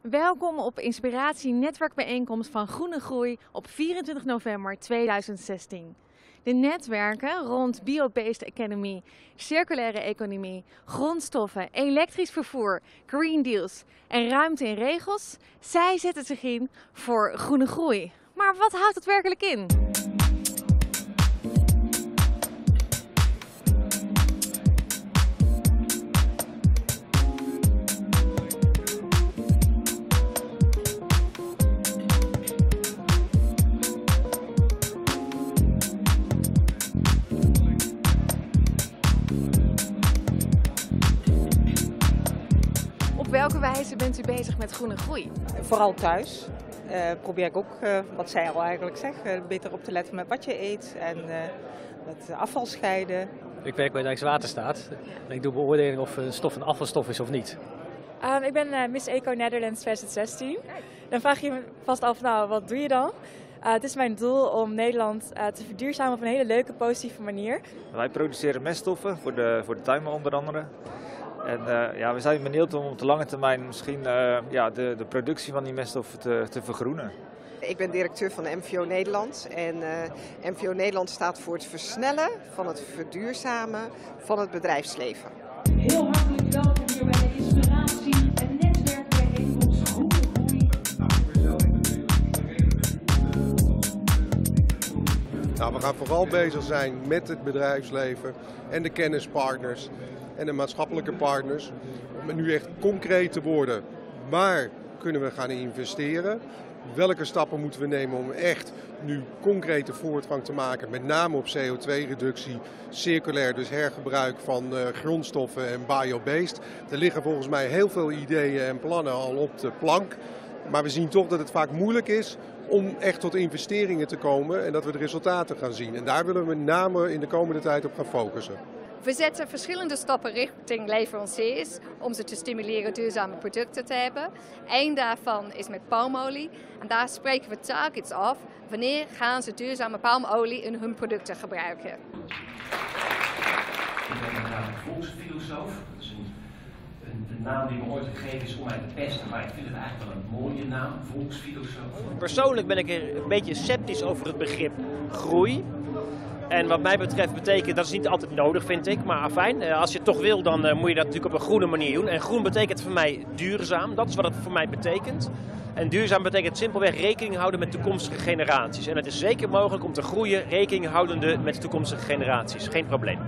Welkom op Inspiratie Netwerkbijeenkomst van Groene Groei op 24 november 2016. De netwerken rond Biobased Economy, circulaire economie, grondstoffen, elektrisch vervoer, green deals en ruimte en regels, zij zetten zich in voor groene groei. Maar wat houdt het werkelijk in? Welke wijze bent u bezig met groene groei? Vooral thuis eh, probeer ik ook, eh, wat zij al eigenlijk zegt, beter op te letten met wat je eet en eh, met afval scheiden. Ik werk bij Rijkswaterstaat. En ik doe beoordeling of een stof een afvalstof is of niet. Um, ik ben uh, Miss Eco Netherlands 2016. Dan vraag je me vast af, nou, wat doe je dan? Uh, het is mijn doel om Nederland uh, te verduurzamen op een hele leuke, positieve manier. Wij produceren meststoffen voor de, voor de tuinen onder andere. En uh, ja, we zijn benieuwd om op de lange termijn misschien ja, de, de productie van die meststoffen te, te vergroenen. Ik ben directeur van MVO Nederland en MVO Nederland staat voor het versnellen van het verduurzamen van het bedrijfsleven. Heel hartelijk welkom hier bij de Inspiratie en Netwerkbijeenkomst Groene Groei. Nou, we gaan vooral bezig zijn met het bedrijfsleven en de kennispartners en de maatschappelijke partners. Om nu echt concreet te worden. Waar kunnen we gaan investeren? Welke stappen moeten we nemen om echt nu concrete voortgang te maken? Met name op CO2-reductie, circulair, dus hergebruik van uh, grondstoffen en biobased. Er liggen volgens mij heel veel ideeën en plannen al op de plank. Maar we zien toch dat het vaak moeilijk is om echt tot investeringen te komen en dat we de resultaten gaan zien. En daar willen we met name in de komende tijd op gaan focussen. We zetten verschillende stappen richting leveranciers om ze te stimuleren duurzame producten te hebben. Eén daarvan is met palmolie. En daar spreken we targets af. Wanneer gaan ze duurzame palmolie in hun producten gebruiken? Ik ben een volksfilosoof. Dat is een, een, een, naam die me ooit gegeven is om mij te pesten. Maar ik vind het eigenlijk wel een mooie naam, volksfilosoof. Persoonlijk ben ik er een beetje sceptisch over het begrip groei. En wat mij betreft betekent, dat is niet altijd nodig vind ik, maar afijn, als je het toch wil dan moet je dat natuurlijk op een groene manier doen. En groen betekent voor mij duurzaam, dat is wat het voor mij betekent. En duurzaam betekent simpelweg rekening houden met toekomstige generaties. En het is zeker mogelijk om te groeien rekening houdende met toekomstige generaties, geen probleem.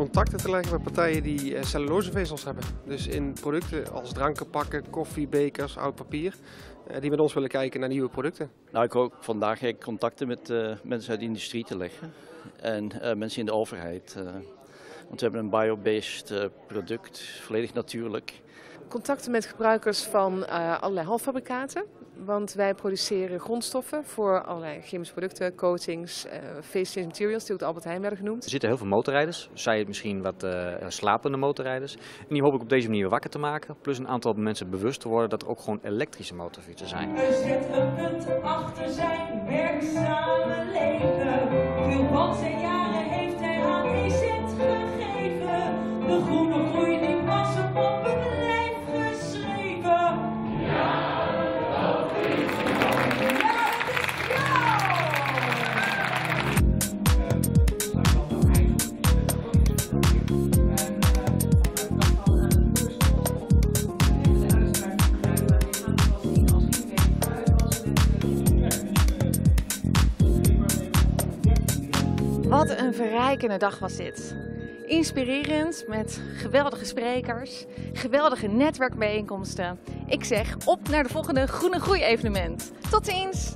Contacten te leggen met partijen die uh, cellulosevezels hebben. Dus in producten als drankenpakken, koffiebekers, oud papier. Uh, die met ons willen kijken naar nieuwe producten. Nou, ik hoop vandaag contacten met uh, mensen uit de industrie te leggen. En mensen in de overheid. want we hebben een biobased product, volledig natuurlijk. Contacten met gebruikers van allerlei halffabrikaten. Want wij produceren grondstoffen voor allerlei chemische producten, coatings, uh, face materials, die ook de Albert Heijn werden genoemd. Er zitten heel veel motorrijders, zij misschien wat uh, slapende motorrijders. En die hoop ik op deze manier wakker te maken. Plus een aantal mensen bewust te worden dat er ook gewoon elektrische motorfietsen zijn. Er zit een punt achter zijn werkzame leven. Veel Wat een verrijkende dag was dit. Inspirerend met geweldige sprekers, geweldige netwerkbijeenkomsten. Ik zeg op naar de volgende Groene Groei evenement. Tot ziens!